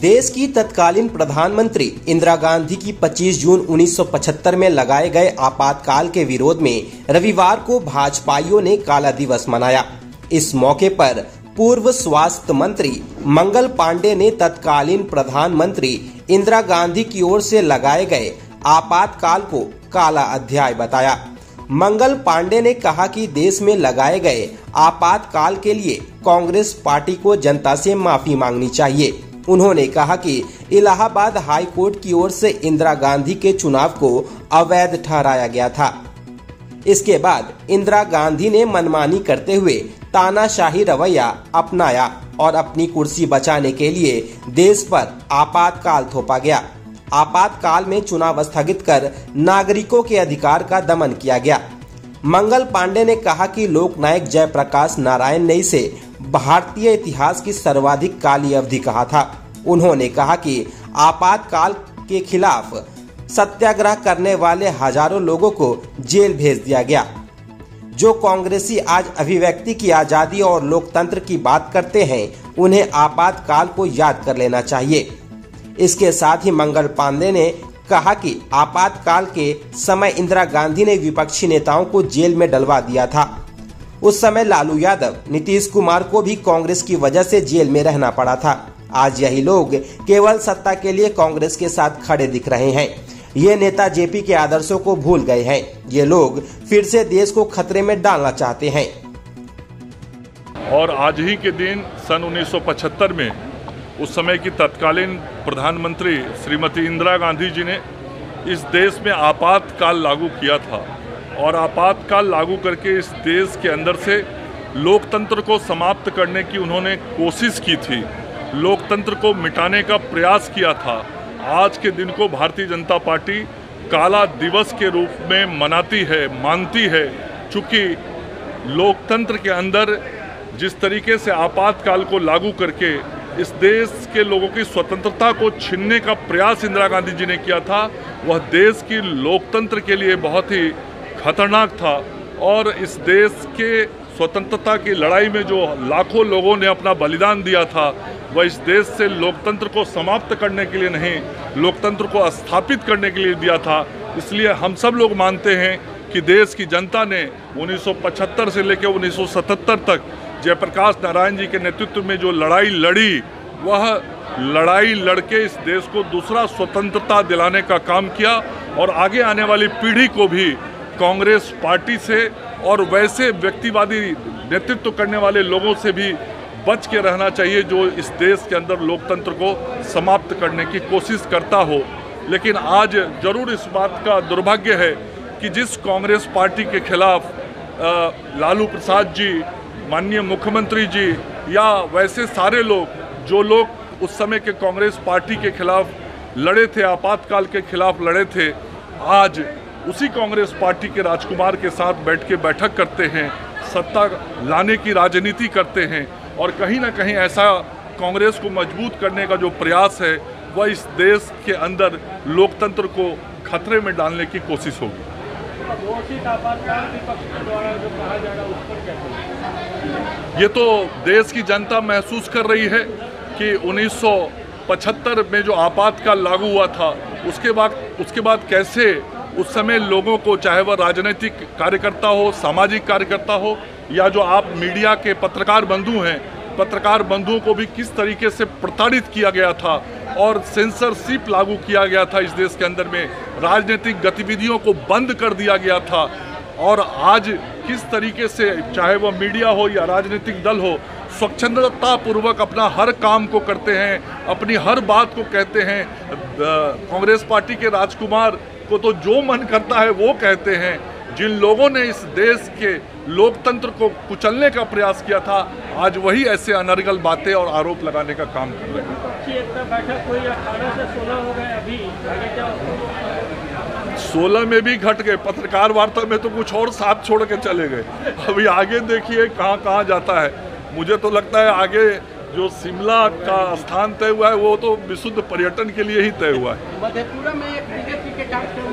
देश की तत्कालीन प्रधानमंत्री इंदिरा गांधी की 25 जून 1975 में लगाए गए आपातकाल के विरोध में रविवार को भाजपाइयों ने काला दिवस मनाया। इस मौके पर पूर्व स्वास्थ्य मंत्री मंगल पांडे ने तत्कालीन प्रधानमंत्री इंदिरा गांधी की ओर से लगाए गए आपातकाल को काला अध्याय बताया। मंगल पांडे ने कहा कि देश में लगाए गए आपातकाल के लिए कांग्रेस पार्टी को जनता से माफ़ी मांगनी चाहिए। उन्होंने कहा कि इलाहाबाद हाई कोर्ट की ओर से इंदिरा गांधी के चुनाव को अवैध ठहराया गया था। इसके बाद इंदिरा गांधी ने मनमानी करते हुए तानाशाही रवैया अपनाया और अपनी कुर्सी बचाने के लिए देश पर आपातकाल थोपा गया। आपातकाल में चुनाव स्थगित कर नागरिकों के अधिकार का दमन किया गया। मंगल पांडे ने कहा कि लोकनायक जयप्रकाश नारायण ने इसे भारतीय इतिहास की सर्वाधिक काली अवधि कहा था। उन्होंने कहा कि आपातकाल के खिलाफ सत्याग्रह करने वाले हज़ारों लोगों को जेल भेज दिया गया। जो कांग्रेसी आज अभिव्यक्ति की आज़ादी और लोकतंत्र की बात करते हैं, उन्हें आपातकाल को याद कर लेना चाहिए। इसके साथ ही मंगल पांडे ने कहा कि आपातकाल के समय इंदिरा गांधी ने विपक्षी नेताओं को जेल में डलवा दिया था। उस समय लालू यादव, नीतीश कुमार को भी कांग्रेस की वजह से जेल में रहना पड़ा था। आज यही लोग केवल सत्ता के लिए कांग्रेस के साथ खड़े दिख रहे हैं। ये नेता जेपी के आदर्शों को भूल गए हैं। ये लोग फिर से देश को खतरे में डालना चाहते हैं। और आज ही के दिन सन 1975 में उस समय की तत्कालीन प्रधानमंत्री श्रीमती इंदिरा गांधी जी ने इस देश में आपातकाल लागू किया था और आपातकाल लागू करके इस देश के अंदर से लोकतंत्र को समाप्त करने की उन्होंने कोशिश की थी, लोकतंत्र को मिटाने का प्रयास किया था। आज के दिन को भारतीय जनता पार्टी काला दिवस के रूप में मनाती है, मानती है, चूँकि लोकतंत्र के अंदर जिस तरीके से आपातकाल को लागू करके इस देश के लोगों की स्वतंत्रता को छीनने का प्रयास इंदिरा गांधी जी ने किया था, वह देश की लोकतंत्र के लिए बहुत ही खतरनाक था और इस देश के स्वतंत्रता की लड़ाई में जो लाखों लोगों ने अपना बलिदान दिया था, वह इस देश से लोकतंत्र को समाप्त करने के लिए नहीं, लोकतंत्र को स्थापित करने के लिए दिया था। इसलिए हम सब लोग मानते हैं कि देश की जनता ने 1975 से लेकर 1977 तक जयप्रकाश नारायण जी के नेतृत्व में जो लड़ाई लड़ी, वह लड़ाई लड़के इस देश को दूसरा स्वतंत्रता दिलाने का काम किया और आगे आने वाली पीढ़ी को भी कांग्रेस पार्टी से और वैसे व्यक्तिवादी नेतृत्व करने वाले लोगों से भी बच के रहना चाहिए जो इस देश के अंदर लोकतंत्र को समाप्त करने की कोशिश करता हो। लेकिन आज ज़रूर इस बात का दुर्भाग्य है कि जिस कांग्रेस पार्टी के खिलाफ लालू प्रसाद जी माननीय मुख्यमंत्री जी, या वैसे सारे लोग, जो लोग उस समय के कांग्रेस पार्टी के खिलाफ लड़े थे, आपातकाल के खिलाफ लड़े थे, आज उसी कांग्रेस पार्टी के राजकुमार के साथ बैठ के बैठक करते हैं, सत्ता लाने की राजनीति करते हैं, और कहीं ना कहीं ऐसा कांग्रेस को मज़बूत करने का जो प्रयास है, वह इस देश के अंदर लोकतंत्र को खतरे में डालने की कोशिश होगी। ये तो देश की जनता महसूस कर रही है कि 1975 में जो आपातकाल लागू हुआ था, उसके बाद उसके बाद कैसे उस समय लोगों को, चाहे वह राजनीतिक कार्यकर्ता हो, सामाजिक कार्यकर्ता हो, या जो आप मीडिया के पत्रकार बंधु हैं, पत्रकार बंधुओं को भी किस तरीके से प्रताड़ित किया गया था और सेंसरशिप लागू किया गया था इस देश के अंदर में। राजनीतिक गतिविधियों को बंद कर दिया गया था। और आज किस तरीके से चाहे वह मीडिया हो या राजनीतिक दल हो स्वच्छंदता पूर्वक अपना हर काम को करते हैं, अपनी हर बात को कहते हैं। कांग्रेस पार्टी के राजकुमार को तो जो मन करता है वो कहते हैं। जिन लोगों ने इस देश के लोकतंत्र को कुचलने का प्रयास किया था आज वही ऐसे अनर्गल बातें और आरोप लगाने का काम कर रहे हैं। सोलह में भी घट गए पत्रकार वार्ता में तो कुछ और साथ छोड़ के चले गए। अभी आगे देखिए कहाँ कहाँ जाता है। मुझे तो लगता है आगे जो शिमला का स्थान तय हुआ है वो तो विशुद्ध पर्यटन के लिए ही तय हुआ है। मधेपुरा में बीजेपी के कार्यक्रम